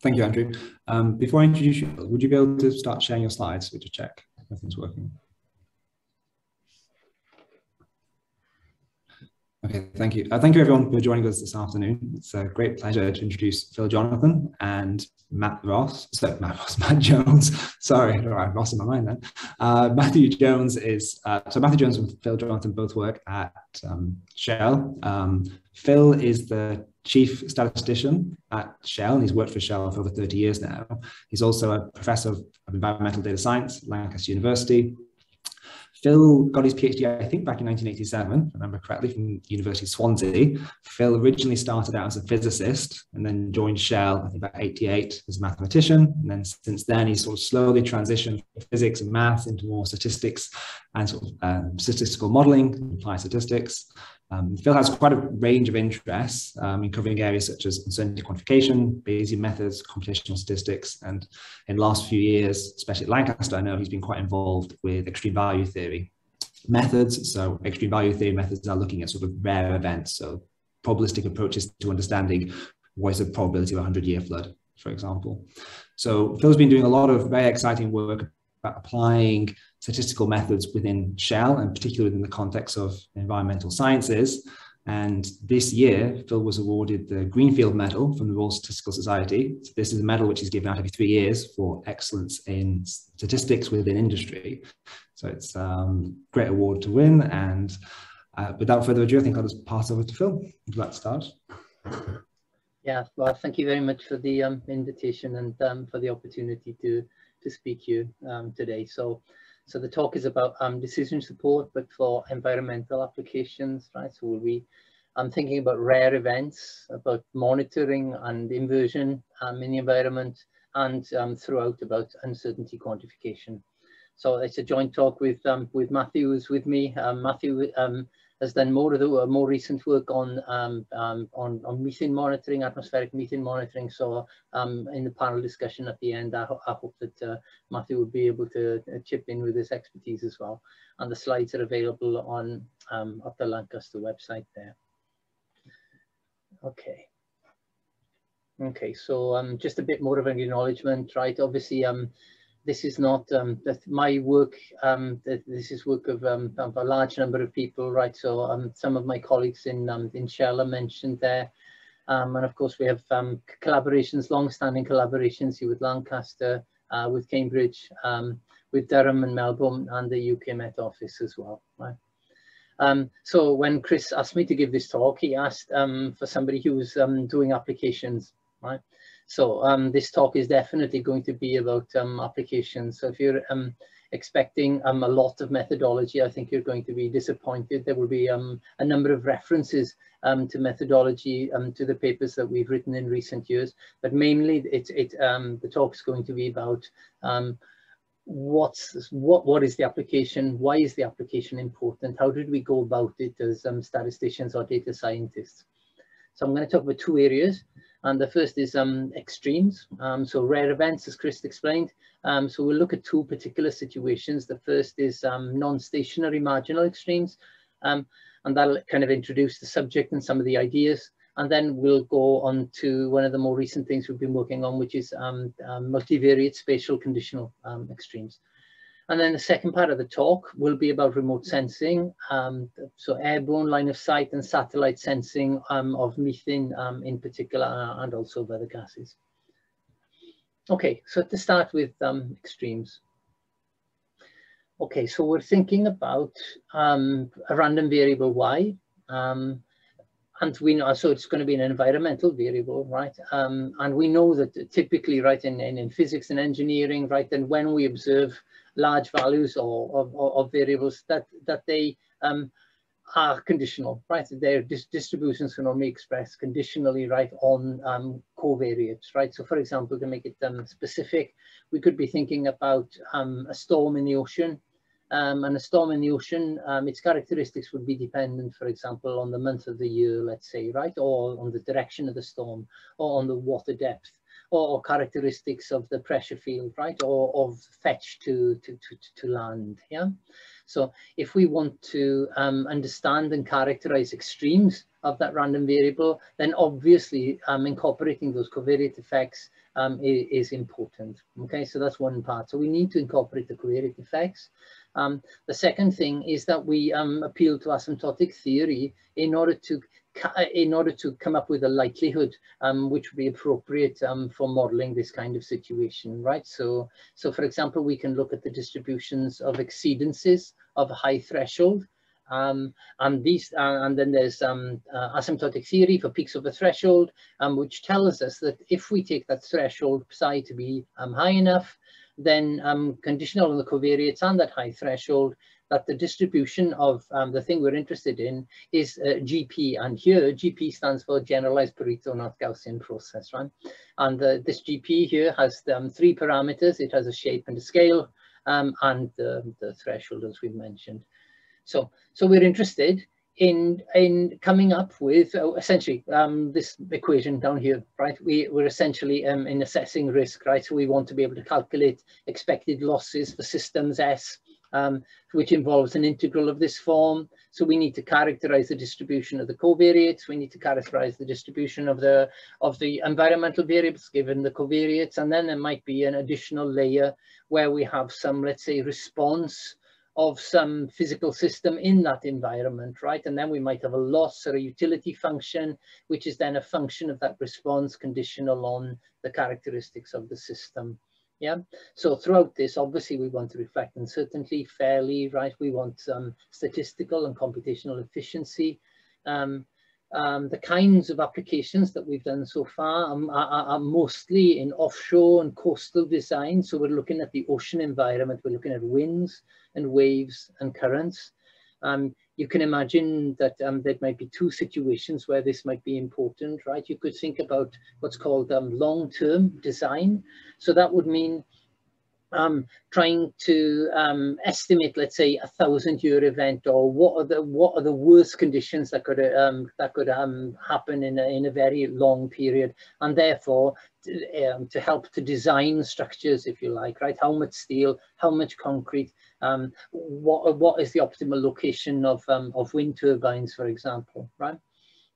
Thank you, Andrew. Um, before I introduce you, would you be able to start sharing your slides so to check everything's working? Okay, thank you. Uh, thank you everyone for joining us this afternoon. It's a great pleasure to introduce Phil Jonathan and Matt Ross, so Matt Ross, Matt Jones. Sorry, I've lost in my mind then. Uh, Matthew Jones is, uh, so Matthew Jones and Phil Jonathan both work at um, Shell. Um, Phil is the chief statistician at Shell, and he's worked for Shell for over 30 years now. He's also a professor of environmental data science at Lancaster University. Phil got his PhD, I think, back in 1987, if I remember correctly, from University of Swansea. Phil originally started out as a physicist and then joined Shell, I think, about 88 as a mathematician. And then since then, he sort of slowly transitioned from physics and math into more statistics and sort of um, statistical modeling, applied statistics. Um, Phil has quite a range of interests um, in covering areas such as uncertainty quantification, Bayesian methods, computational statistics, and in the last few years, especially at Lancaster, I know he's been quite involved with extreme value theory methods. So extreme value theory methods are looking at sort of rare events, so probabilistic approaches to understanding what is the probability of a 100-year flood, for example. So Phil's been doing a lot of very exciting work about applying statistical methods within Shell, and particularly within the context of environmental sciences. And this year, Phil was awarded the Greenfield Medal from the Royal Statistical Society. So this is a medal which is given out every three years for excellence in statistics within industry. So it's a um, great award to win. And uh, without further ado, I think I'll just pass over to Phil. Would you like to start? Yeah, well, thank you very much for the um, invitation and um, for the opportunity to to speak here um, today. So so the talk is about um, decision support, but for environmental applications, right? So we'll be I'm thinking about rare events, about monitoring and inversion um, in the environment, and um, throughout about uncertainty quantification. So it's a joint talk with um, with Matthew who's with me. Um, Matthew um, has done more of the uh, more recent work on um, um, on, on methane monitoring, atmospheric methane monitoring. So um, in the panel discussion at the end, I, ho I hope that uh, Matthew would be able to uh, chip in with his expertise as well. And the slides are available on um, at the Lancaster website there. Okay. Okay, so um, just a bit more of an acknowledgement, right? Obviously, um, this is not um, my work. Um, this is work of, um, of, a large number of people, right? So um, some of my colleagues in um, in Shell are mentioned there, um, and of course we have collaborations, long-standing collaborations here with Lancaster, uh, with Cambridge, with Durham and Melbourne, and the UK Met Office as well, right? Um, so when Chris asked me to give this talk, he asked um, for somebody who was um, doing applications, right? So um, this talk is definitely going to be about um, applications. So if you're um, expecting um, a lot of methodology, I think you're going to be disappointed. There will be um, a number of references um, to methodology to the papers that we've written in recent years, but mainly it, it, the talk is going to be about what's what what is the application? Why is the application important? How did we go about it as um, statisticians or data scientists? So i'm going to talk about two areas and the first is um, extremes, um, so rare events, as Chris explained. Um, so we'll look at two particular situations. The first is um, non-stationary marginal extremes, um, and that'll kind of introduce the subject and some of the ideas. And then we'll go on to one of the more recent things we've been working on, which is um, multivariate spatial conditional extremes. And then the second part of the talk will be about remote sensing, um, so airborne line of sight and satellite sensing um, of methane um, in particular, uh, and also of other gases. Okay, so to start with um, extremes. Okay, so we're thinking about um, a random variable y, um, and we know, so it's going to be an environmental variable, right? and we know that typically, right, in, in, in physics and engineering, right, then when we observe large values or of, of, variables that that they um, are conditional, right? Their dis distributions can only express conditionally, right, on um, covariates, right? So, for example, to make it um, specific, we could be thinking about um, a storm in the ocean, um, and a storm in the ocean, um, its characteristics would be dependent, for example, on the month of the year, let's say, right, or on the direction of the storm, or on the water depth or, characteristics of the pressure field, right, or of fetch to, to, to, to land, yeah? So if we want to um, understand and characterize extremes of that random variable, then obviously um, incorporating those covariate effects um, is, is, important. Okay, so that's one part. So we need to incorporate the covariate effects. Um, the second thing is that we um, appeal to asymptotic theory in order to in order to come up with a likelihood um, which would be appropriate um, for modeling this kind of situation, right? So, so for example, we can look at the distributions of exceedances of a high threshold um, and these, uh, and then there's um, uh, asymptotic theory for peaks of a threshold, um, which tells us that if we take that threshold psi to be um, high enough, then um, conditional on the covariates and that high threshold, that the distribution of um, the thing we're interested in is uh, GP. And here, GP stands for generalized Pareto not Gaussian process, right? And uh, this GP here has um, three parameters. It has a shape and a scale um, and the, the threshold, as we've mentioned. So, so we're interested in in coming up with uh, essentially um, this equation down here, right? We, we're essentially um, in assessing risk, right? So we want to be able to calculate expected losses for systems S, um, which involves an integral of this form. So we need to characterize the distribution of the covariates. We need to characterize the distribution of the of the environmental variables given the covariates, and then there might be an additional layer where we have some, let's say, response of some physical system in that environment, right? And then we might have a loss or a utility function, which is then a function of that response conditional on the characteristics of the system. Yeah, so throughout this, obviously we want to reflect uncertainty fairly, right? We want um, statistical and computational efficiency. Um, um, the kinds of applications that we've done so far are, are, are, mostly in offshore and coastal design. So we're looking at the ocean environment, we're looking at winds and waves and currents. Um, you can imagine that um, there might be two situations where this might be important, right? You could think about what's called um, long-term design. So that would mean um, trying to um, estimate, let's say, a thousand-year event, or what are the what are the worst conditions that could um, that could um, happen in a, in a very long period, and therefore to, um, to help to design structures, if you like, right? How much steel, how much concrete, um, what what is the optimal location of of wind turbines, for example, right?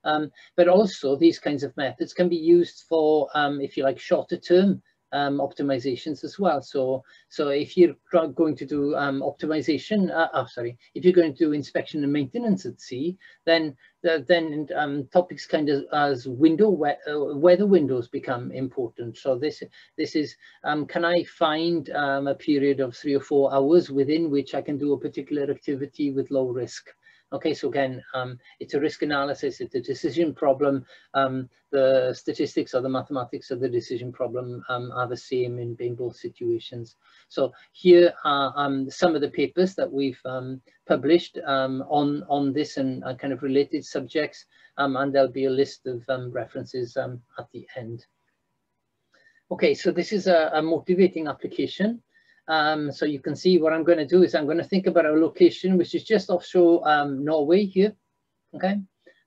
Um, but also these kinds of methods can be used for, um, if you like, shorter term um, optimizations as well. So, so if you're going to do um, optimization, uh, oh, sorry, if you're going to do inspection and maintenance at sea, then then um, topics kind of as window we uh, weather windows become important. So this this is um, can I find um, a period of three or four hours within which I can do a particular activity with low risk. Okay, so again, um, it's a risk analysis, it's a decision problem. Um, the statistics or the mathematics of the decision problem um, are the same in, in, both situations. So here are um, some of the papers that we've um, published um, on, on this and uh, kind of related subjects, and there'll be a list of references at the end. Okay, so this is a, a motivating application. Um, so you can see what I'm going to do is I'm going to think about a location which is just offshore um, Norway here. Okay.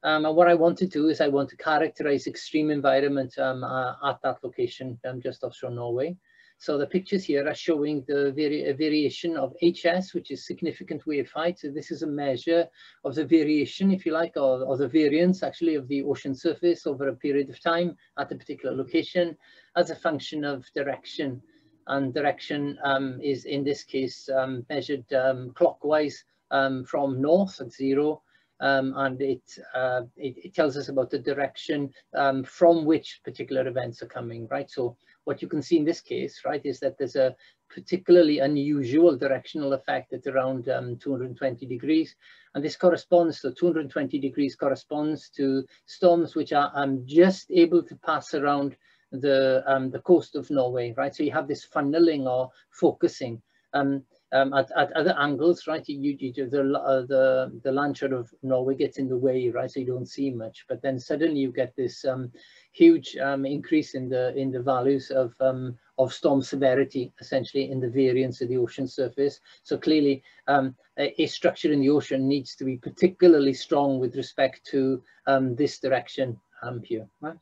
Um, and what I want to do is I want to characterize extreme environment um, uh, at that location um, just offshore Norway. So the pictures here are showing the vari variation of HS, which is significant wave height. So this is a measure of the variation, if you like, or, or the variance actually of the ocean surface over a period of time at a particular location as a function of direction and direction um, is in this case um, measured um, clockwise um, from north at zero um, and it, uh, it, it, tells us about the direction um, from which particular events are coming, right? So what you can see in this case, right, is that there's a particularly unusual directional effect at around 220 degrees. And this corresponds to 220 degrees corresponds to storms which are just able to pass around the um, the coast of Norway, right? So you have this funneling or focusing um, um, at, at other angles, right? You, you, the uh, the the launcher of Norway gets in the way, right? So you don't see much, but then suddenly you get this um, huge um, increase in the in the values of um, of storm severity, essentially in the variance of the ocean surface. So clearly, um, a, a, structure in the ocean needs to be particularly strong with respect to um, this direction um, here. Right?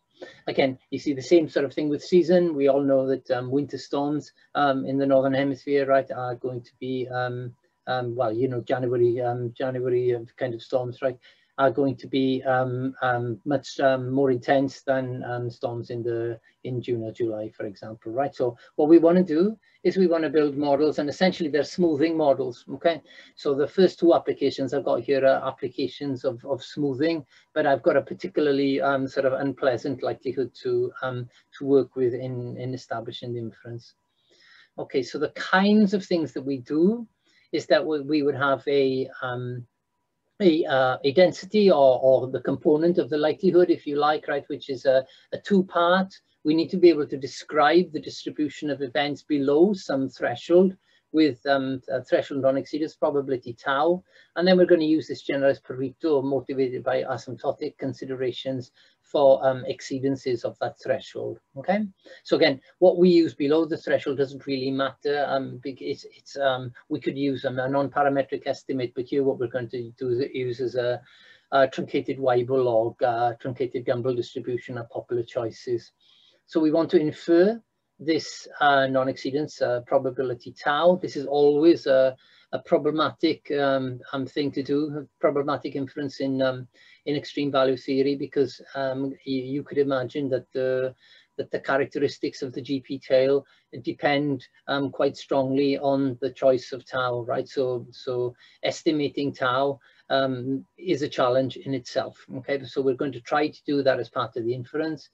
Again, you see the same sort of thing with season. We all know that um, winter storms um, in the Northern Hemisphere, right, are going to be, um, um well, you know, January, January kind of storms, right? Are going to be um, um, much um, more intense than um, storms in the in June or July, for example, right? So what we want to do is we want to build models and essentially they're smoothing models, okay? So the first two applications I've got here are applications of, of smoothing, but I've got a particularly um, sort of unpleasant likelihood to, um, to work with in, in establishing the inference. Okay, so the kinds of things that we do is that we, we would have a, um, a, uh, a density or, or the component of the likelihood, if you like, right, which is a, a two-part. We need to be able to describe the distribution of events below some threshold with um, threshold non-exceedance probability tau. And then we're going to use this generalized Pareto motivated by asymptotic considerations for um, exceedances of that threshold. Okay, so again, what we use below the threshold doesn't really matter. Um, it's, it's um, we could use a non-parametric estimate, but here what we're going to do is use as a, a truncated Weibull log, uh, truncated Gumbel distribution of popular choices. So we want to infer this uh, non-exceedance uh, probability tau. This is always a, a problematic um, um, thing to do, problematic inference in um, in extreme value theory, because um, you, you, could imagine that the that the characteristics of the GP tail depend um, quite strongly on the choice of tau, right? So so estimating tau um, is a challenge in itself. Okay, so we're going to try to do that as part of the inference.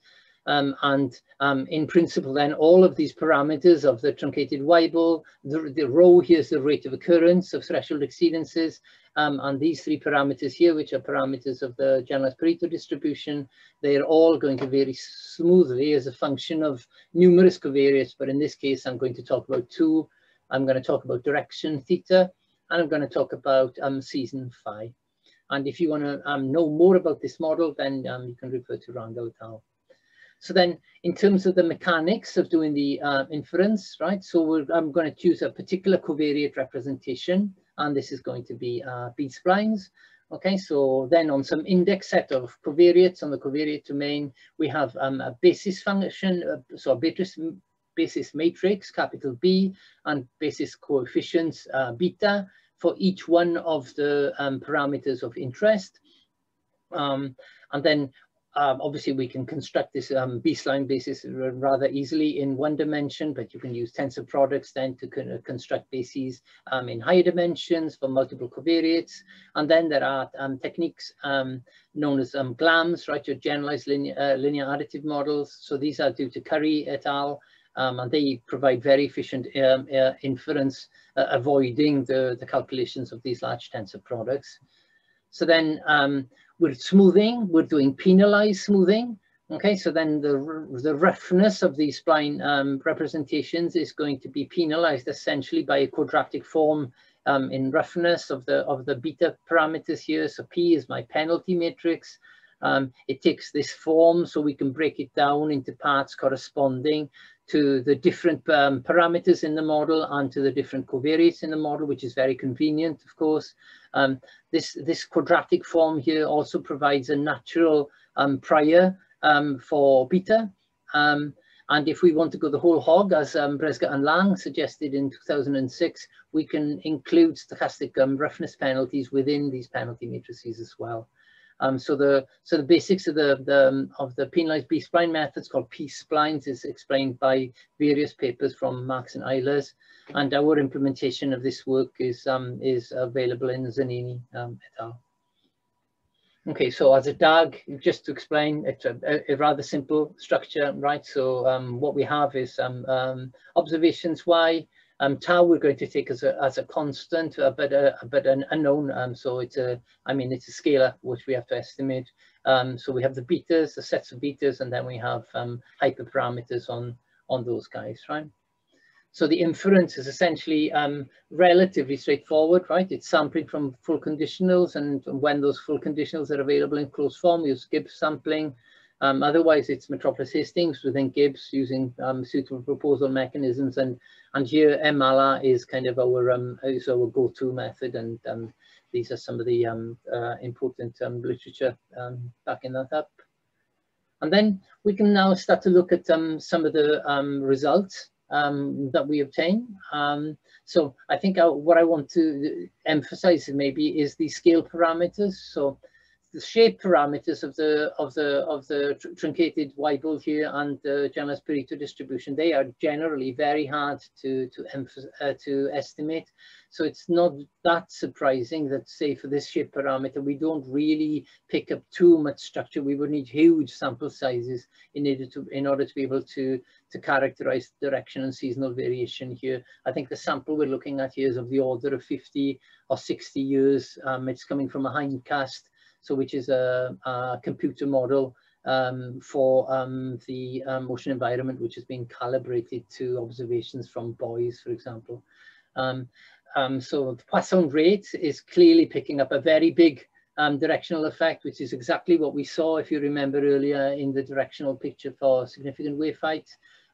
Um, and um, in principle, then all of these parameters of the truncated Weibull, the, the rho here is the rate of occurrence of threshold exceedances, um, and these three parameters here, which are parameters of the generalized Pareto distribution, they're all going to vary smoothly as a function of numerous covariates. But in this case, I'm going to talk about two. I'm going to talk about direction theta, and I'm going to talk about um, season phi. And if you want to um, know more about this model, then um, you can refer to Randell et al. So then in terms of the mechanics of doing the uh, inference, right? So I'm going to choose a particular covariate representation, and this is going to be uh, B-splines. Okay, so then on some index set of covariates on the covariate domain, we have um, a basis function, uh, so a basis, basis matrix, capital B, and basis coefficients, uh, beta, for each one of the um, parameters of interest. Um, and then um, obviously, we can construct this um, B-spline basis rather easily in one dimension, but you can use tensor products then to con construct bases um, in higher dimensions for multiple covariates. And then there are um, techniques um, known as um, GLAMs, right, your generalized linear, uh, linear additive models. So these are due to Currie et al. and they provide very efficient uh, inference, uh, avoiding the, the calculations of these large tensor products. So then we're smoothing, we're doing penalized smoothing. Okay, so then the, the roughness of these spline um, representations is going to be penalized essentially by a quadratic form um, in roughness of the of the beta parameters here. So P is my penalty matrix. Um, it takes this form so we can break it down into parts corresponding to the different um, parameters in the model and to the different covariates in the model, which is very convenient, of course. Um, this, this quadratic form here also provides a natural um, prior um, for beta. Um, and if we want to go the whole hog, as um, Brezger and Lang suggested in 2006, we can include stochastic roughness penalties within these penalty matrices as well. Um, so the so the basics of the, the um, of the penalized B-spline methods called P-splines is explained by various papers from Marx and Eilers, and our implementation of this work is um, is available in Zanini um, et al. Okay, so as a DAG, just to explain, it's a, a rather simple structure, right? So um, what we have is um, um, observations Y, um, tau we're going to take as a, as a constant, uh, but, uh, but an unknown. Um, so it's a, I mean, it's a scalar which we have to estimate. Um, so we have the betas, the sets of betas, and then we have um, hyperparameters on, on those guys, right? So the inference is essentially um, relatively straightforward, right? It's sampling from full conditionals, and when those full conditionals are available in closed form, you skip sampling. Um, otherwise, it's Metropolis Hastings within Gibbs using um, suitable proposal mechanisms. And, and here MALA is kind of our, um, our go-to method. And um, these are some of the um, uh, important um, literature um, backing that up. And then we can now start to look at some of the results that we obtain. so I think I, what I want to emphasize maybe is the scale parameters. So the shape parameters of the of the of the tr truncated Weibull here and the generalized Pareto distribution, they are generally very hard to to uh, to estimate. So it's not that surprising that, say, for this shape parameter, we don't really pick up too much structure. We would need huge sample sizes in order to in order to be able to to characterize direction and seasonal variation here. I think the sample we're looking at here is of the order of 50 or 60 years. Um, it's coming from a hindcast, so which is a, a computer model um, for um, the um, ocean environment, which has been calibrated to observations from buoys, for example. Um, um, so the Poisson rate is clearly picking up a very big um, directional effect, which is exactly what we saw, if you remember earlier, in the directional picture for significant wave height.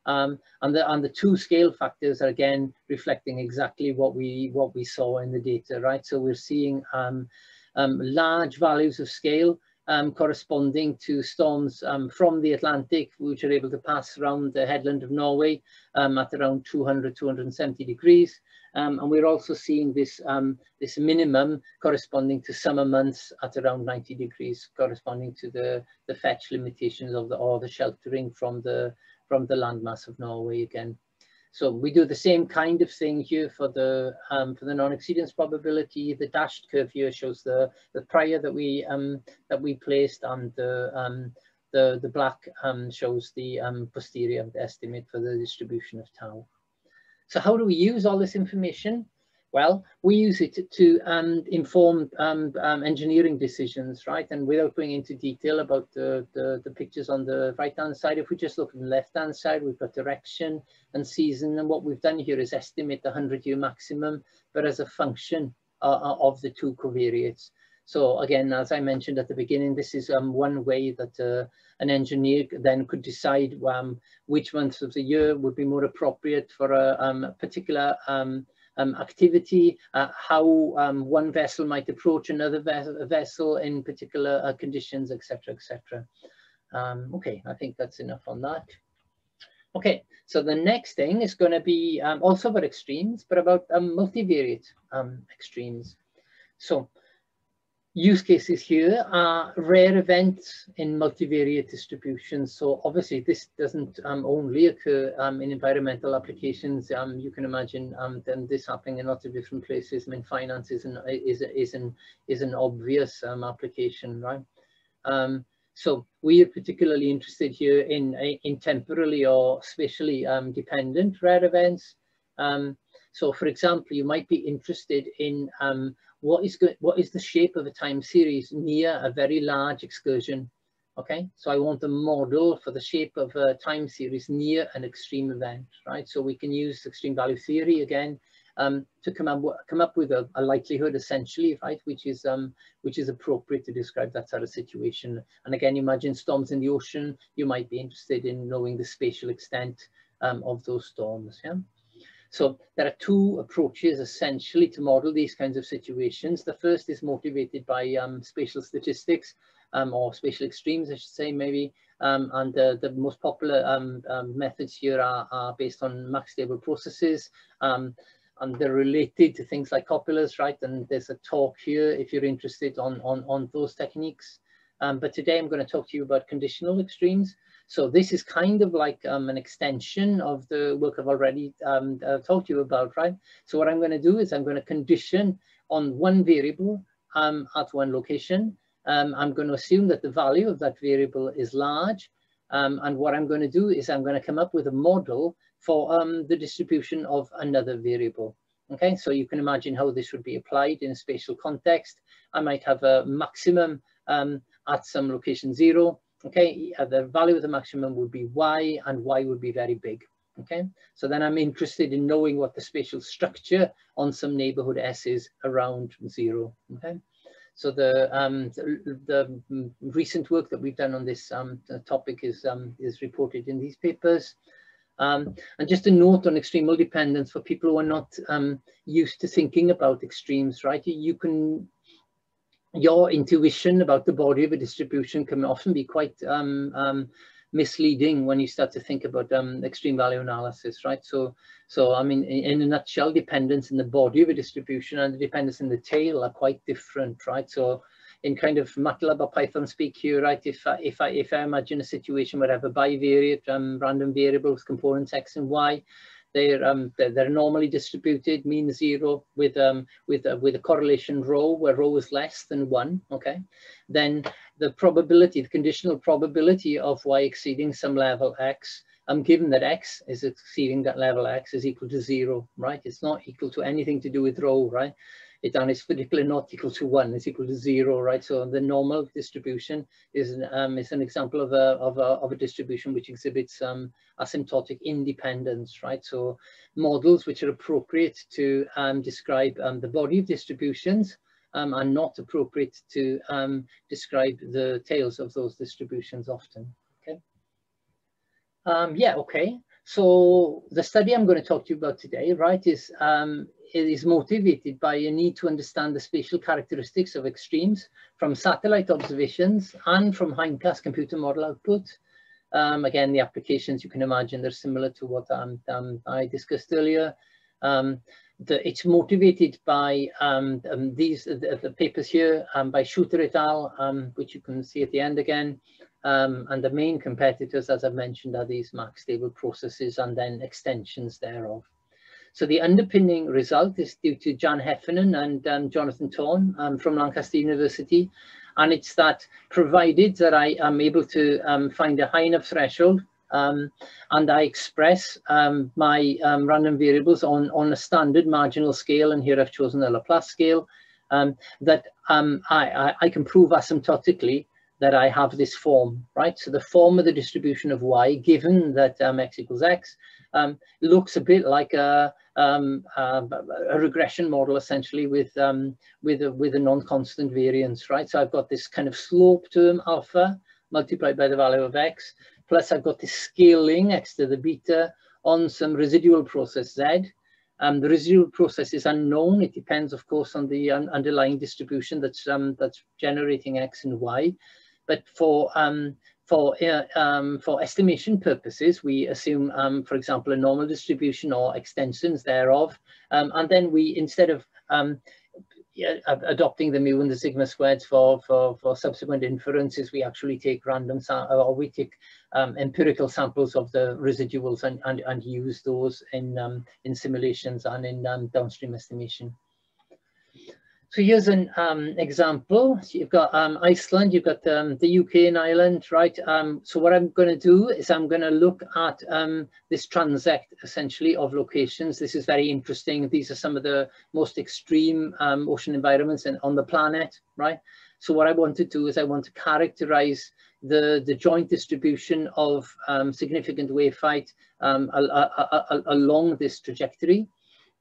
Um, and, the, and the two scale factors are again reflecting exactly what we, what we saw in the data, right? So we're seeing um, um, large values of scale um, corresponding to storms um, from the Atlantic, which are able to pass around the headland of Norway um, at around 200, 270 degrees. Um, and we're also seeing this, um, this minimum corresponding to summer months at around 90 degrees, corresponding to the, the fetch limitations of the, or the sheltering from the, from the landmass of Norway again. So we do the same kind of thing here for the um, for the non-exceedance probability. The dashed curve here shows the the prior that we um, that we placed, and the um, the the black um, shows the um, posterior estimate for the distribution of tau. So how do we use all this information? Well, we use it to um, inform um, um, engineering decisions, right? And without going into detail about the, the, the pictures on the right-hand side, if we just look at the left-hand side, we've got direction and season. And what we've done here is estimate the 100-year maximum, but as a function uh, uh, of the two covariates. So again, as I mentioned at the beginning, this is um, one way that uh, an engineer then could decide um, which months of the year would be more appropriate for a, um, particular um, um, activity, uh, how um, one vessel might approach another vessel in particular uh, conditions, etc., etc. okay, I think that's enough on that. Okay, so the next thing is going to be also about extremes, but about multivariate extremes. So use cases here are rare events in multivariate distributions. So obviously this doesn't um, only occur um, in environmental applications. Um, you can imagine um, then this happening in lots of different places. I mean, finance is an, is, is an, is an obvious um, application, right? Um, so we are particularly interested here in, in temporally or spatially dependent rare events. so for example, you might be interested in what is good, what is the shape of a time series near a very large excursion? Okay, so I want a model for the shape of a time series near an extreme event, right? So we can use extreme value theory again um, to come up come up with a, a, likelihood essentially, right, which is um, which is appropriate to describe that sort of situation. And again, imagine storms in the ocean. You might be interested in knowing the spatial extent um, of those storms. Yeah. So there are two approaches essentially to model these kinds of situations. The first is motivated by um, spatial statistics um, or spatial extremes, I should say, maybe. Um, and the, the most popular um, um, methods here are, are, based on max stable processes. Um, and they're related to things like copulas, right? And there's a talk here if you're interested on, on, on those techniques. but today I'm going to talk to you about conditional extremes. So this is kind of like um, an extension of the work I've already um, uh, talked to you about, right? So what I'm going to do is I'm going to condition on one variable um, at one location. Um, I'm going to assume that the value of that variable is large. Um, and what I'm going to do is I'm going to come up with a model for um, the distribution of another variable. Okay, so you can imagine how this would be applied in a spatial context. I might have a maximum at some location zero, okay, uh, the value of the maximum would be y and y would be very big. Okay, so then I'm interested in knowing what the spatial structure on some neighborhood S is around zero. Okay, so the, um, the, the recent work that we've done on this um, topic is, um, is reported in these papers. Um, and just a note on extremal dependence for people who are not um, used to thinking about extremes, right? You, you can your intuition about the body of a distribution can often be quite um, um, misleading when you start to think about um, extreme value analysis, right? So, so I mean, in, in, a nutshell, dependence in the body of a distribution and the dependence in the tail are quite different, right? So, in kind of MATLAB or Python speak here, right? If I, if I, if I imagine a situation where I have a bivariate um, random variables, components X and Y, they're, um, they're, they're, normally distributed, mean zero, with, um, with, uh, with a correlation rho, where rho is less than one, okay? Then the probability, the conditional probability of y exceeding some level x, um, given that x is exceeding that level x is equal to zero, right? It's not equal to anything to do with rho, right? It and it's particularly not equal to one, it's equal to zero, right? So the normal distribution is, um, is an example of a, of, a, of a distribution which exhibits um, asymptotic independence, right? So models which are appropriate to um, describe um, the body of distributions um, are not appropriate to um, describe the tails of those distributions often, okay? Um, yeah, okay. So the study I'm going to talk to you about today, right, is um, it is motivated by a need to understand the spatial characteristics of extremes from satellite observations and from hindcast computer model output. Um, again, the applications you can imagine they're similar to what um, um, I discussed earlier. Um, the, it's motivated by um, um, these the, the, papers here by Shooter et al., which you can see at the end again. and the main competitors, as I've mentioned, are these max stable processes and then extensions thereof. So the underpinning result is due to Jan Heffernan and um, Jonathan Tawn um, from Lancaster University. And it's that provided that I am able to um, find a high enough threshold um, and I express um, my um, random variables on, on a standard marginal scale, and here I've chosen the Laplace scale, that I, I, I can prove asymptotically that I have this form, right? So the form of the distribution of y, given that um, x equals x, um, looks a bit like a, um, uh, a regression model essentially with um, with a, with a non-constant variance, right? So I've got this kind of slope term alpha multiplied by the value of x, plus I've got this scaling x to the beta on some residual process z. Um, the residual process is unknown. It depends, of course, on the un underlying distribution that's um, that's generating x and y. But for um, for, uh, um, for estimation purposes, we assume, um, for example, a normal distribution or extensions thereof. Um, and then we, instead of um, adopting the mu and the sigma squared for, for, for subsequent inferences, we actually take random, or we take um, empirical samples of the residuals and, and, and use those in, um, in simulations and in downstream estimation. So here's an um, example. So you've got um, Iceland, you've got um, the UK and Ireland, right? Um, so what I'm going to do is I'm going to look at um, this transect essentially of locations. This is very interesting. These are some of the most extreme um, ocean environments in, on the planet, right? So what I want to do is I want to characterize the, the joint distribution of significant wave height along this trajectory.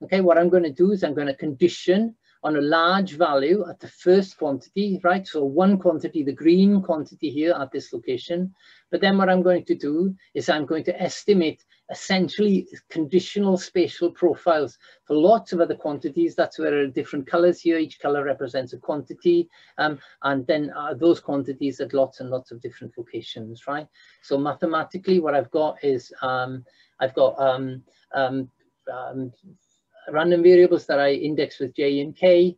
Okay, what I'm going to do is I'm going to condition on a large value at the first quantity, right? So one quantity, the green quantity here at this location. But then what I'm going to do is I'm going to estimate essentially conditional spatial profiles for lots of other quantities. That's where there are different colors here. Each color represents a quantity. Um, and then uh, those quantities at lots and lots of different locations, right? So mathematically, what I've got is um, I've got um, um, um random variables that I index with J and K.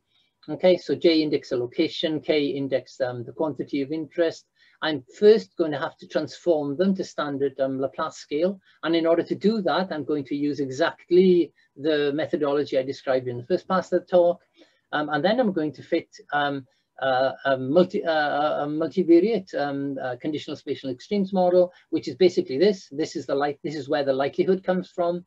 Okay, so J index a location, K index um, the quantity of interest. I'm first going to have to transform them to standard um, Laplace scale. And in order to do that, I'm going to use exactly the methodology I described in the first part of the talk. Um, and then I'm going to fit um, uh, a, multi, uh, a multivariate uh, conditional spatial extremes model, which is basically this. This is the. This is where the likelihood comes from.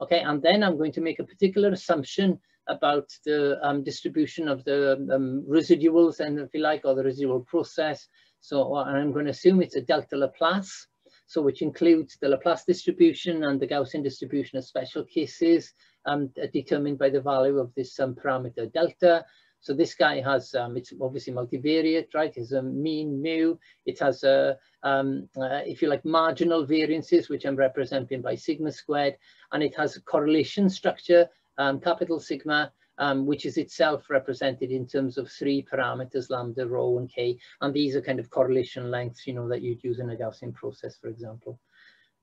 Okay, and then I'm going to make a particular assumption about the um, distribution of the um, residuals and if you like, or the residual process. So I'm going to assume it's a delta Laplace, so which includes the Laplace distribution and the Gaussian distribution of special cases um, determined by the value of this um, parameter delta. So this guy has, um, it's obviously multivariate, right? It's a mean mu. It has, a, um, uh, if you like, marginal variances, which I'm representing by sigma squared. And it has a correlation structure, um, capital sigma, um, which is itself represented in terms of three parameters, lambda, rho, and k. And these are kind of correlation lengths, you know, that you'd use in a Gaussian process, for example.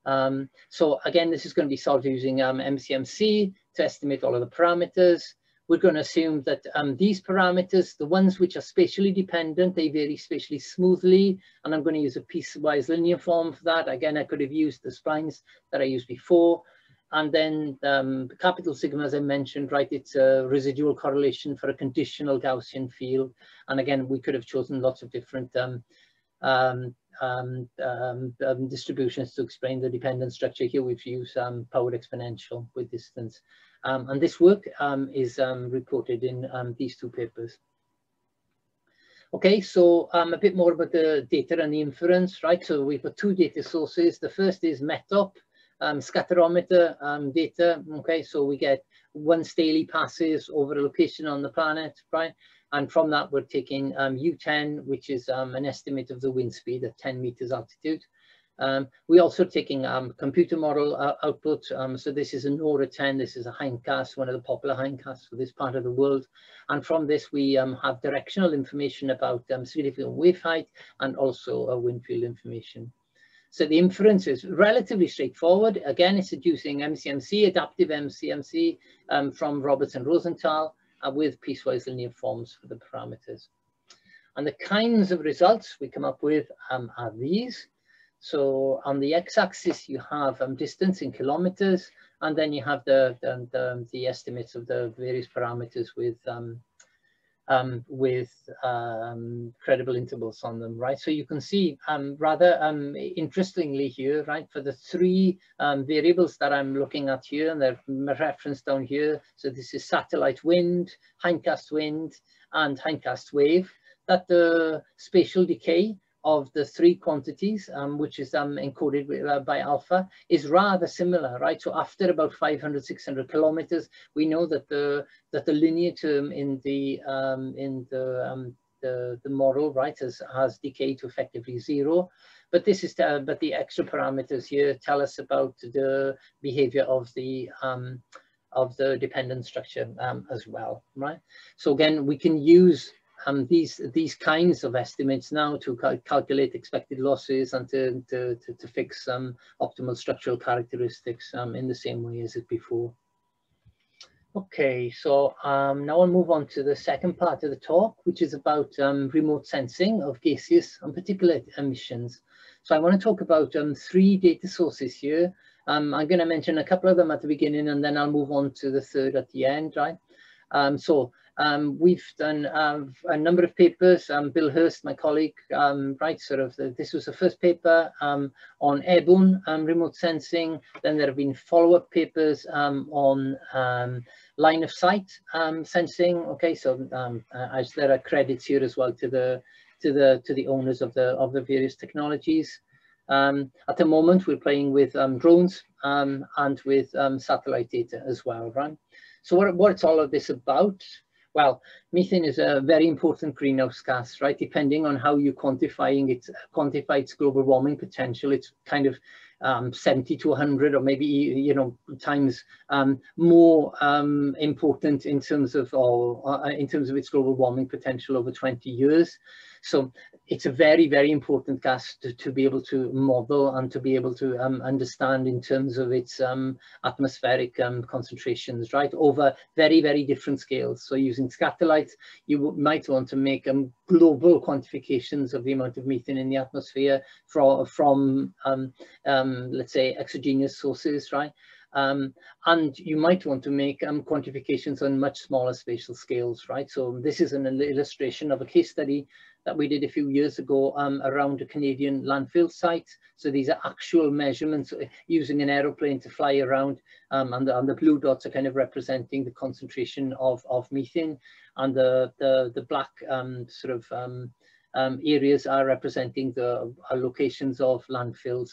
Um, so again, this is going to be solved using um, MCMC to estimate all of the parameters we're going to assume that um, these parameters, the ones which are spatially dependent, they vary spatially smoothly. And I'm going to use a piecewise linear form for that. Again, I could have used the splines that I used before. And then um, capital sigma, as I mentioned, right, it's a residual correlation for a conditional Gaussian field. And again, we could have chosen lots of different um, um, um, um, um, distributions to explain the dependent structure. Here we've used um, powered exponential with distance. Um, and this work um, is reported in these two papers. Okay, so um, a bit more about the data and the inference, right? So we've got two data sources. The first is METOP, um, scatterometer um, data. Okay, so we get once daily passes over a location on the planet, right? And from that, we're taking um, U10, which is um, an estimate of the wind speed at 10 meters altitude. Um, we're also taking um, computer model uh, output. Um, so this is a NORA 10, this is a hindcast, one of the popular hindcasts for this part of the world. And from this, we um, have directional information about um, significant wave height and also uh, wind field information. So the inference is relatively straightforward. Again, it's using MCMC, adaptive MCMC um, from Roberts and Rosenthal uh, with piecewise linear forms for the parameters. And the kinds of results we come up with are these. So on the x-axis, you have um, distance in kilometers, and then you have the, the, the, the estimates of the various parameters with um, um, with um, credible intervals on them, right? So you can see um, rather um, interestingly here, right, for the three variables that I'm looking at here, and they're referenced down here. So this is satellite wind, hindcast wind, and hindcast wave, that the spatial decay of the three quantities, um, which is um, encoded with, uh, by alpha, is rather similar, right? So after about 500, 600 kilometers, we know that the that the linear term in the um, in the, um, the the model, right, has has decayed to effectively zero. But this is uh, but the extra parameters here tell us about the behavior of the um, of the dependent structure um, as well, right? So again, we can use um, these these kinds of estimates now to cal calculate expected losses and to, to, to, to fix some optimal structural characteristics um, in the same way as it before. Okay, so um, now I'll move on to the second part of the talk, which is about um, remote sensing of gaseous and particulate emissions. So I want to talk about um, three data sources here. Um, I'm going to mention a couple of them at the beginning and then I'll move on to the third at the end, right? Um, so um, we've done uh, a number of papers. Um, Bill Hirst, my colleague, um, writes sort of, the, this was the first paper um, on airborne um, remote sensing. Then there have been follow-up papers um, on line of sight sensing. Okay, so uh, as there are credits here as well to the to the to the owners of the of the various technologies. at the moment, we're playing with drones and with satellite data as well, right? So what, what's all of this about? Well, methane is a very important greenhouse gas, right? Depending on how you're quantifying it, quantify its global warming potential, it's kind of um, 70 to 100 or maybe, you know, times um, more um, important in terms of, or uh, in terms of its global warming potential over 20 years. So it's a very, very important gas to, to be able to model and to be able to um, understand in terms of its um, atmospheric um, concentrations, right, over very, very different scales. So using satellite, you might want to make um, global quantifications of the amount of methane in the atmosphere from, from um, um, let's say, exogenous sources, right? Um, and you might want to make um, quantifications on much smaller spatial scales, right? So this is an illustration of a case study that we did a few years ago um, around a Canadian landfill site. So these are actual measurements uh, using an aeroplane to fly around um, and, the, and the blue dots are kind of representing the concentration of, of methane and the, the, the black um, sort of um, um, areas are representing the uh, locations of landfills.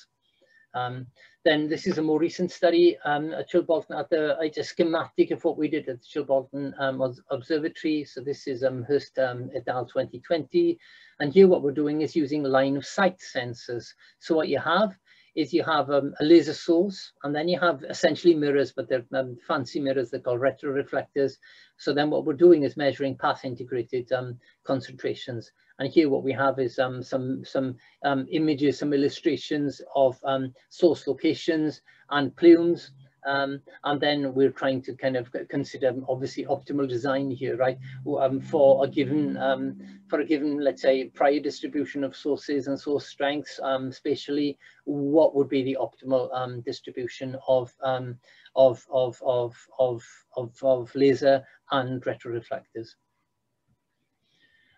Um, then this is a more recent study um, at Chilbolton at the, it's a schematic of what we did at the Chilbolton um, Observatory. So this is um, Hurst um, et al 2020. And here what we're doing is using line of sight sensors. So what you have is you have um, a laser source and then you have essentially mirrors, but they're um, fancy mirrors, they're called retroreflectors. So then what we're doing is measuring path integrated um, concentrations. And here what we have is um, some, some um, images, some illustrations of um, source locations and plumes Um, and then we're trying to kind of consider obviously optimal design here, right? Um, for a given, um, for a given, let's say, prior distribution of sources and source strengths, um, spatially, what would be the optimal um, distribution of, um, of, of, of, of, of, of laser and retroreflectors.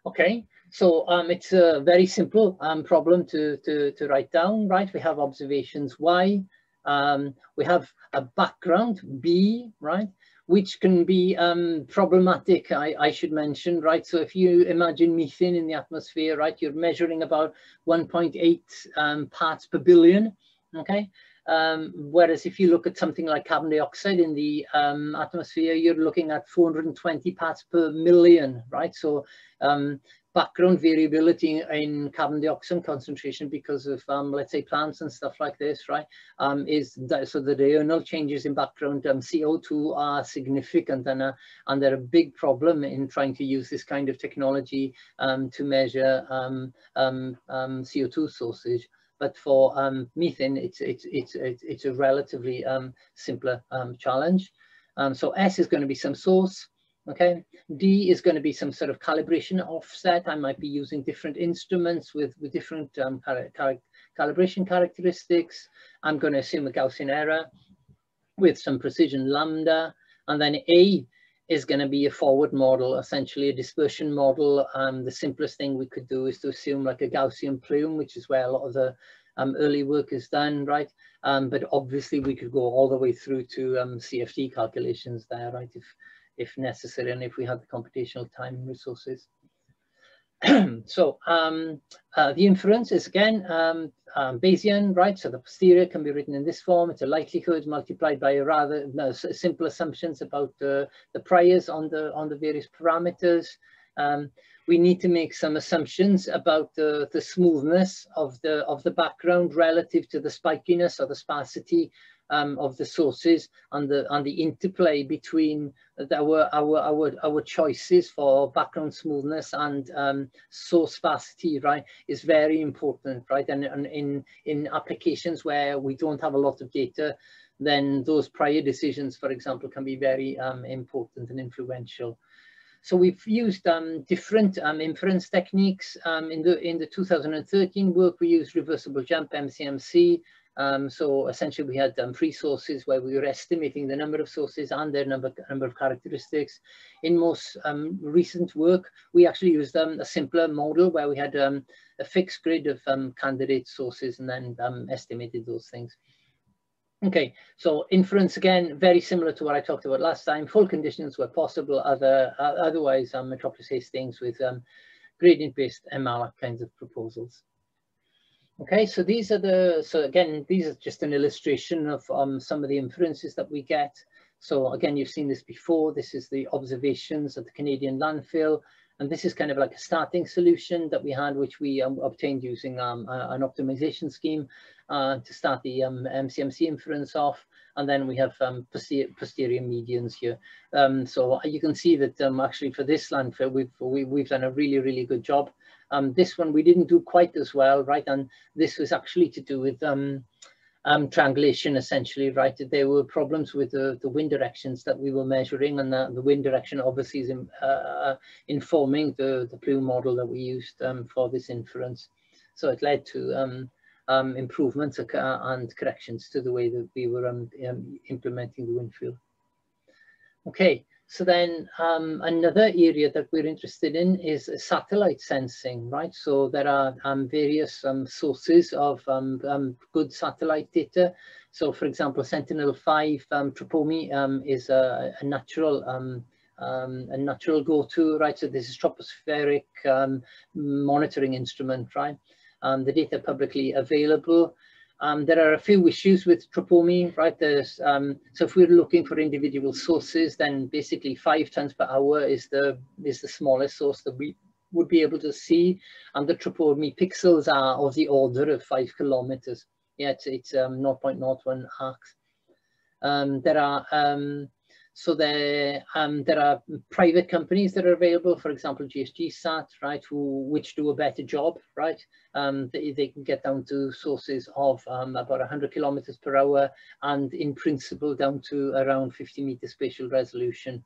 Okay, so um, it's a very simple um, problem to, to, to write down, right? We have observations Y, um, we have a background B, right? Which can be um, problematic, I, I, should mention, right? So if you imagine methane in the atmosphere, right, you're measuring about 1.8 um, parts per billion, okay? Um, whereas if you look at something like carbon dioxide in the um, atmosphere, you're looking at 420 parts per million, right? So um, background variability in carbon dioxide concentration because of, um, let's say, plants and stuff like this, right, um, is that, so the diurnal changes in background um, CO2 are significant and, uh, and they're a big problem in trying to use this kind of technology um, to measure um, um, CO2 sources. But for methane, it's, it's, it's, it's, it's a relatively simpler challenge. so S is going to be some source. Okay, D is going to be some sort of calibration offset. I might be using different instruments with, with different um, calibration characteristics. I'm going to assume a Gaussian error with some precision lambda. And then A is going to be a forward model, essentially a dispersion model. Um, the simplest thing we could do is to assume like a Gaussian plume, which is where a lot of the um, early work is done, right? Um, but obviously we could go all the way through to um, CFD calculations there, right? If if necessary and if we have the computational time and resources. so um, uh, the inference is again um, um, Bayesian, right? So the posterior can be written in this form. It's a likelihood multiplied by a rather simple assumptions about uh, the priors on the on the various parameters. Um, we need to make some assumptions about the, the smoothness of the of the background relative to the spikiness or the sparsity um, of the sources and the and the interplay between our our our our choices for background smoothness and um, source sparsity, right, is very important, right? And, and in in applications where we don't have a lot of data, then those prior decisions, for example, can be very um, important and influential. So we've used um, different um, inference techniques. Um, in the in the 2013 work, we used reversible jump MCMC, um, so essentially we had um, three sources where we were estimating the number of sources and their number, number of characteristics. In most um, recent work, we actually used um, a simpler model where we had um, a fixed grid of um, candidate sources and then estimated those things. Okay, so inference again, very similar to what I talked about last time. Full conditions were possible, other, uh, otherwise Metropolis Hastings with gradient-based MR kinds of proposals. Okay, so these are the, so again, these are just an illustration of um, some of the inferences that we get. So again, you've seen this before. This is the observations of the Canadian landfill. And this is kind of like a starting solution that we had, which we um, obtained using um, an optimization scheme uh, to start the MCMC um, inference off. And then we have um, posterior, posterior medians here. Um, so you can see that actually for this landfill, we've, we, have we have done a really, really good job. Um, this one we didn't do quite as well, right? And this was actually to do with um, um, triangulation, essentially, right? There were problems with the, the wind directions that we were measuring, and the, the wind direction obviously is in, uh, informing the, the plume model that we used um, for this inference. So it led to um, um, improvements and corrections to the way that we were implementing the wind field. Okay, so then um, another area that we're interested in is satellite sensing, right? So there are um, various um, sources of um, um, good satellite data. So for example, Sentinel-5 um, Tropomi is a, a natural a natural go-to, right? So this is tropospheric monitoring instrument, right? the data publicly available. Um, there are a few issues with Tropomi, right? There's, um, so if we're looking for individual sources, then basically five tons per hour is the, is the smallest source that we would be able to see. And the Tropomi pixels are of the order of five kilometers. Yeah, it's, it's um, 0.01 arcs. Um, there are um, so there, um, there are private companies that are available, for example, GHGSat, right, who, which do a better job, right? Um, they, they can get down to sources of um, about 100 kilometers per hour and in principle down to around 50 meter spatial resolution.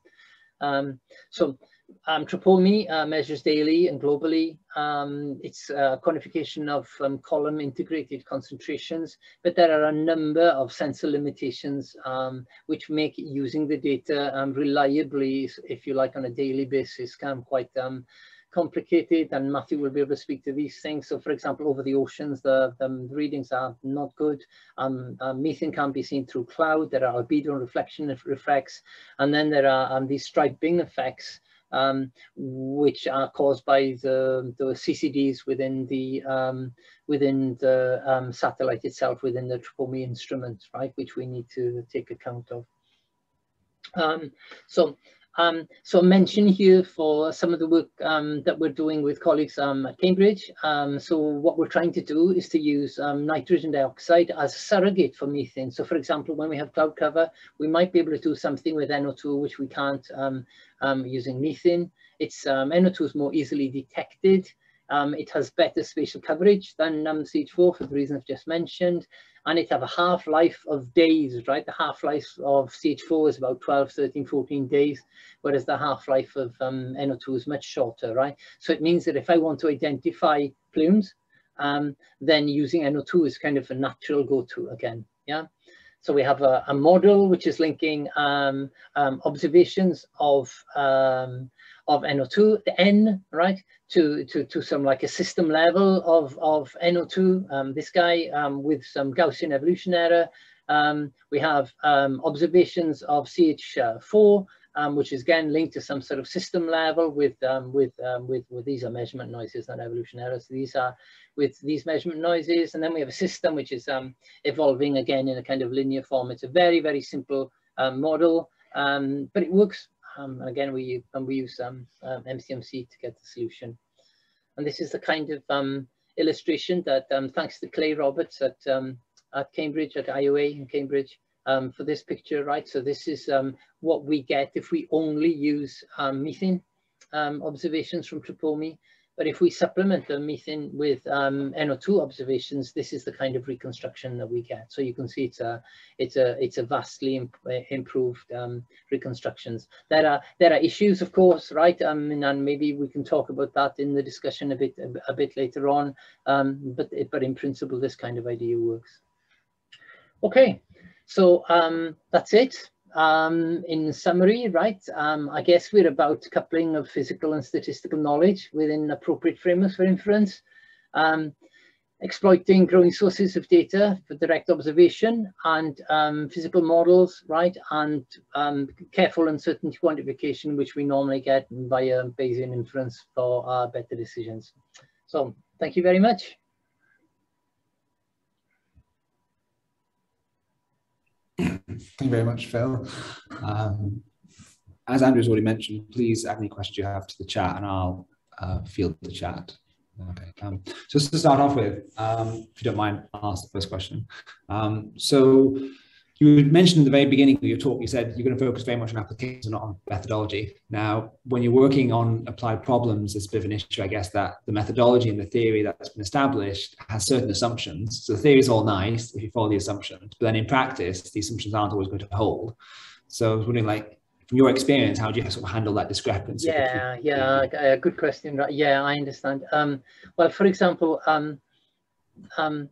Um, so um, Tropomi uh, measures daily and globally. Um, it's a quantification of um, column integrated concentrations, but there are a number of sensor limitations um, which make using the data um, reliably, if you like, on a daily basis, can quite um, complicated and Matthew will be able to speak to these things. So for example, over the oceans, the, the readings are not good. Um, uh, methane can be seen through cloud. There are albedo reflection effects. And then there are um, these striping effects um, which are caused by the, the CCDs within the um, within the um, satellite itself, within the Tropomi instrument, right, which we need to take account of. Um, so um, so mention here for some of the work um, that we're doing with colleagues um, at Cambridge. Um, so what we're trying to do is to use um, nitrogen dioxide as a surrogate for methane. So for example, when we have cloud cover, we might be able to do something with NO2, which we can't um, using methane. It's NO2 is more easily detected. It has better spatial coverage than CH4 for the reasons I've just mentioned and it have a half-life of days, right? The half-life of CH4 is about 12, 13, 14 days, whereas the half-life of um, NO2 is much shorter, right? So it means that if I want to identify plumes, um, then using NO2 is kind of a natural go-to again, yeah? So we have a, a model which is linking um, um observations of um, of NO2, the N, right, to, to, to some like a system level of, of NO2. Um, this guy um, with some Gaussian evolution error. Um, we have um, observations of CH4, um, which is again linked to some sort of system level with, um, with, with, with these are measurement noises, not evolution errors. These are with these measurement noises. And then we have a system which is evolving again in a kind of linear form. It's a very, very simple model, but it works um, and again, we, and we use um, um, MCMC to get the solution. And this is the kind of um, illustration that, um, thanks to Clay Roberts at, um, at Cambridge, at IOA in Cambridge, for this picture, right? So this is what we get if we only use methane observations from Tropomi. But if we supplement the methane with um, NO2 observations, this is the kind of reconstruction that we get. So you can see it's a it's a it's a vastly imp improved um, reconstructions. There are there are issues, of course, right? Um, and maybe we can talk about that in the discussion a bit a, a bit later on. Um, but but in principle, this kind of idea works. Okay, so um, that's it. Um, in summary, right, um, I guess we're about coupling of physical and statistical knowledge within appropriate frameworks for inference, um, exploiting growing sources of data for direct observation and um, physical models, right, and um, careful uncertainty quantification, which we normally get via Bayesian inference for uh, better decisions. So thank you very much. Thank you very much, Phil. Um, as Andrew's already mentioned, please add any questions you have to the chat and I'll uh, field the chat. Okay, um, just to start off with, um, if you don't mind, I'll ask the first question. Um, so you mentioned in the very beginning of your talk, you said you're going to focus very much on applications and not on methodology. Now, when you're working on applied problems, it's a bit of an issue, I guess, that the methodology and the theory that's been established has certain assumptions. So the theory is all nice if you follow the assumptions, but then in practice, the assumptions aren't always going to hold. So I was wondering, like, from your experience, how do you sort of handle that discrepancy? Yeah, yeah, uh, good question. Yeah, I understand. Um, well, for example, um, um,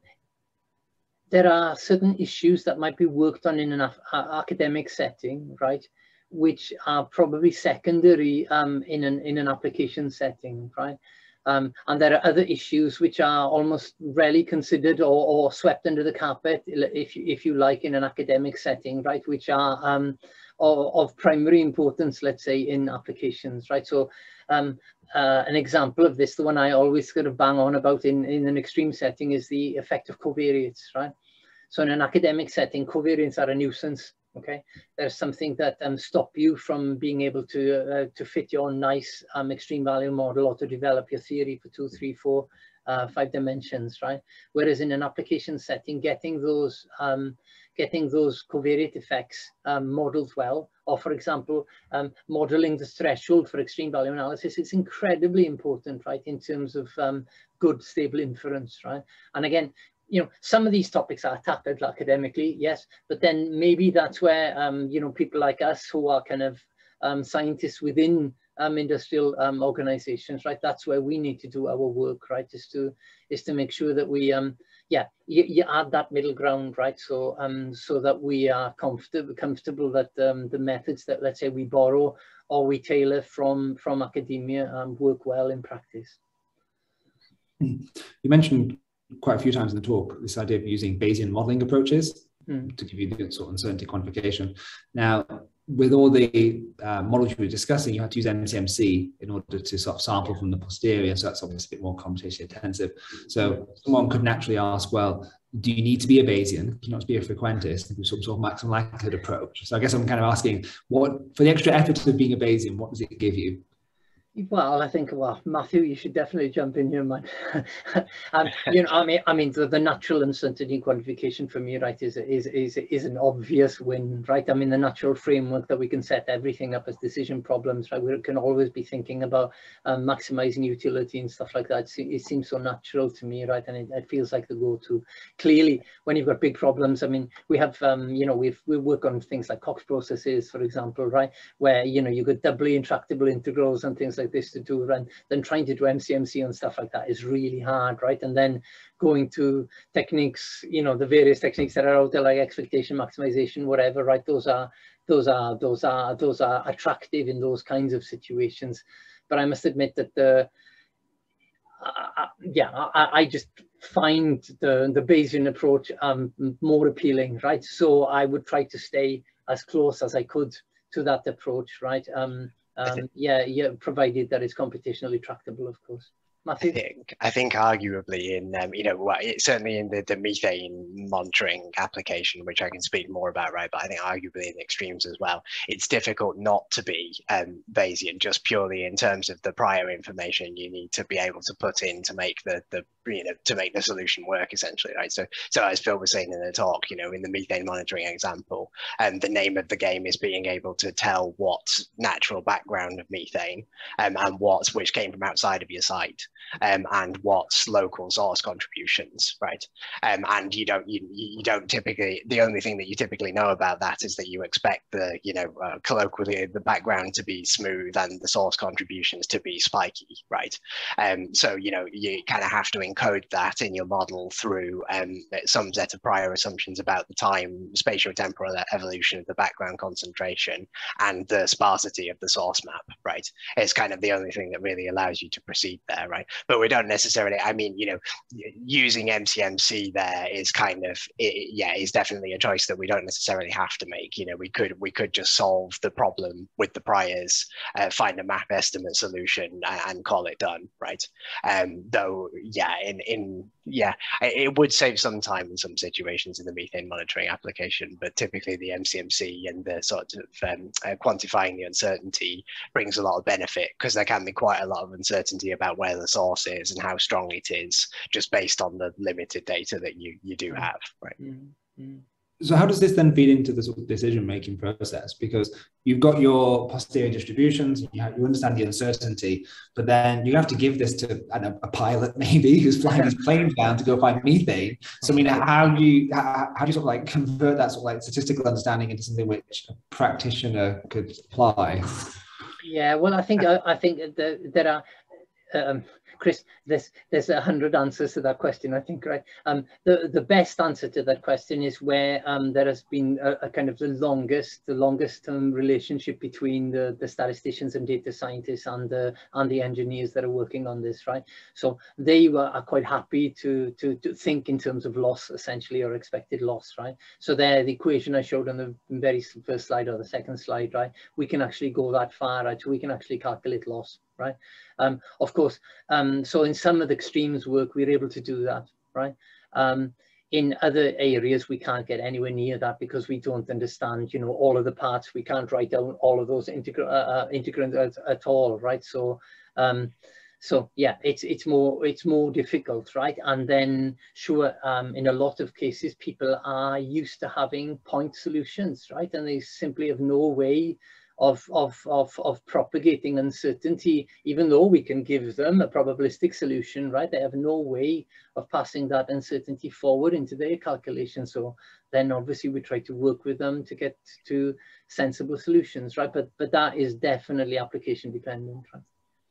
there are certain issues that might be worked on in an academic setting, right, which are probably secondary um, in an in an application setting, right. Um, and there are other issues which are almost rarely considered or, or swept under the carpet, if you, if you like, in an academic setting, right, which are um, of, of, primary importance, let's say, in applications, right? So um, uh, an example of this, the one I always sort of bang on about in, in an extreme setting is the effect of covariates, right? So in an academic setting, covariates are a nuisance, okay? There's something that um, stop you from being able to uh, to fit your nice um, extreme value model or to develop your theory for two three four uh, five dimensions right? Whereas in an application setting getting those um, getting those covariate effects um, modeled well or for example um, modeling the threshold for extreme value analysis is incredibly important right in terms of um, good stable inference right? And again you know, some of these topics are tackled academically, yes, but then maybe that's where, um, you know, people like us who are kind of um, scientists within um, industrial um, organizations, right? That's where we need to do our work, right? Is to is to make sure that we, um, yeah, you, you add that middle ground, right? So um, so that we are comfortable comfortable that um, the methods that let's say we borrow or we tailor from from academia um, work well in practice. You mentioned quite a few times in the talk this idea of using Bayesian modeling approaches mm. to give you the sort of uncertainty quantification. Now, with all the uh, models you were discussing, you had to use MCMC in order to sort of sample from the posterior. So that's obviously a bit more computationally intensive. So someone could naturally ask, well, do you need to be a Bayesian? Can you not be a frequentist? Do some sort of maximum likelihood approach. So I guess I'm kind of asking, what for the extra effort of being a Bayesian, what does it give you? Well, I think, well, Matthew, you should definitely jump in here, man. you know, I mean, I mean, the, the natural uncertainty quantification for me, right, is is is is an obvious win, right? I mean, the natural framework that we can set everything up as decision problems, right? We can always be thinking about um, maximizing utility and stuff like that. It seems so natural to me, right? And it, it feels like the go-to. Clearly, when you've got big problems, I mean, we have, um, you know, we've we work on things like Cox processes, for example, right, where you know you got doubly intractable integrals and things like like this to do and then trying to do MCMC and stuff like that is really hard, right? And then going to techniques, you know, the various techniques that are out there like expectation maximization, whatever, right? Those are those are those are those are attractive in those kinds of situations. But I must admit that the uh, yeah, I, I, just find the the Bayesian approach um, more appealing, right? So I would try to stay as close as I could to that approach, right? Um, um, yeah, yeah, provided that it's computationally tractable, of course. Matthew? I think I think arguably in um, you know well, certainly in the, the methane monitoring application, which I can speak more about, right? But I think arguably in extremes as well, it's difficult not to be um, Bayesian just purely in terms of the prior information you need to be able to put in to make the the you know to make the solution work essentially, right? So so as Phil was saying in the talk, you know, in the methane monitoring example, and um, the name of the game is being able to tell what natural background of methane um, and what's which came from outside of your site um, and what's local source contributions, right? Um, and you don't you, you don't typically the only thing that you typically know about that is that you expect the you know uh, colloquially the background to be smooth and the source contributions to be spiky, right? Um, so you know you kind of have to encode that in your model through um, some set of prior assumptions about the time spatio-temporal evolution of the background concentration and the sparsity of the source map, right? It's kind of the only thing that really allows you to proceed there, right? But we don't necessarily. I mean, you know, using MCMC there is kind of it, yeah, is definitely a choice that we don't necessarily have to make. You know, we could we could just solve the problem with the priors, uh, find a map estimate solution, and, and call it done, right? Um, though, yeah, in in yeah, it would save some time in some situations in the methane monitoring application, but typically the MCMC and the sort of um, uh, quantifying the uncertainty brings a lot of benefit because there can be quite a lot of uncertainty about where the source is and how strong it is just based on the limited data that you, you do have, right? Mm -hmm so how does this then feed into the sort of decision making process? Because you've got your posterior distributions you, have, you understand the uncertainty but then you have to give this to know, a pilot maybe who's flying his plane down to go find methane. So i mean how do you how, how do you sort of like convert that sort of like statistical understanding into something which a practitioner could apply? Yeah well i think i, I think that there are um, Chris, there's there's a hundred answers to that question, I think, right? Um, the the best answer to that question is where um, there has been a, a, kind of the longest the longest term relationship between the the statisticians and data scientists and the and the engineers that are working on this, right? So they were are quite happy to to to think in terms of loss essentially or expected loss, right? So there, the equation I showed on the very first slide or the second slide, right? We can actually go that far, right? So we can actually calculate loss right? Um, of course, um, so in some of the extremes work, we're able to do that, right? Um, in other areas, we can't get anywhere near that because we don't understand, you know, all of the parts. We can't write down all of those integra uh, uh, integrands at, at, all, right? So, um, so yeah, it's it's more it's more difficult, right? And then, sure, um, in a lot of cases, people are used to having point solutions, right? And they simply have no way of, of, of, of propagating uncertainty, even though we can give them a probabilistic solution, right? They have no way of passing that uncertainty forward into their calculation. So then obviously we try to work with them to get to sensible solutions, right? But, but that is definitely application dependent, right?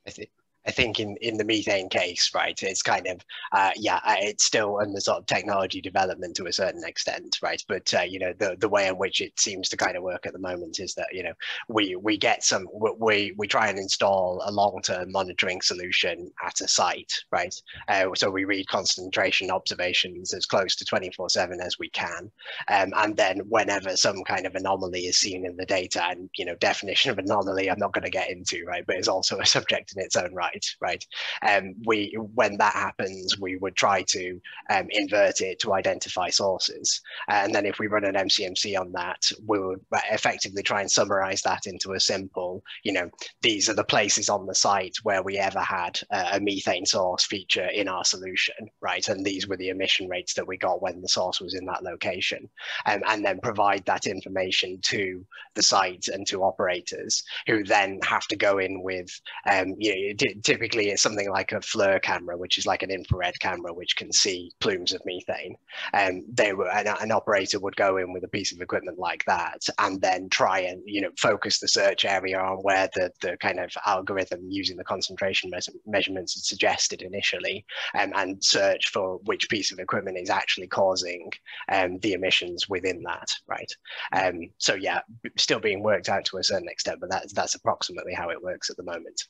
I see. I think in, in the methane case, right, it's kind of, uh, yeah, it's still in the sort of technology development to a certain extent, right? But, uh, you know, the, the way in which it seems to kind of work at the moment is that, you know, we, we get some, we, we try and install a long-term monitoring solution at a site, right? Uh, so we read concentration observations as close to 24 seven as we can. Um, and then whenever some kind of anomaly is seen in the data and, you know, definition of anomaly, I'm not going to get into, right? But it's also a subject in its own right right, right. Um, we when that happens, we would try to um, invert it to identify sources, and then if we run an MCMC on that, we would effectively try and summarize that into a simple, you know, these are the places on the site where we ever had a methane source feature in our solution, right, and these were the emission rates that we got when the source was in that location, um, and then provide that information to the site and to operators who then have to go in with, um, you know, typically it's something like a FLIR camera, which is like an infrared camera, which can see plumes of methane. And they were an, an, operator would go in with a piece of equipment like that, and then try and you know focus the search area on where the the kind of algorithm using the concentration measurements had suggested initially, um, and search for which piece of equipment is actually causing um, the emissions within that, right? Um, so yeah, still being worked out to a certain extent, but that's that's approximately how it works at the moment.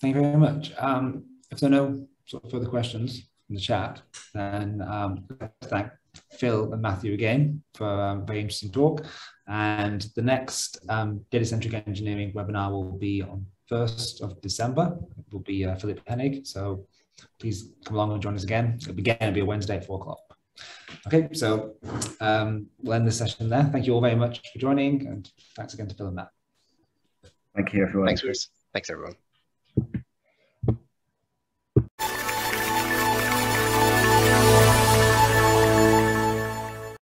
Thank you very much. Um, if there are no sort of further questions in the chat, then um, thank Phil and Matthew again for um, a very interesting talk. And the next um, data-centric engineering webinar will be on 1st of December. It will be uh, Philip Hennig. So please come along and join us again. It'll be, again, it'll be a Wednesday at 4 o'clock. Okay, so um, we'll end this session there. Thank you all very much for joining and thanks again to Phil and Matt. Thank you, everyone. Thanks, Bruce. Thanks, everyone.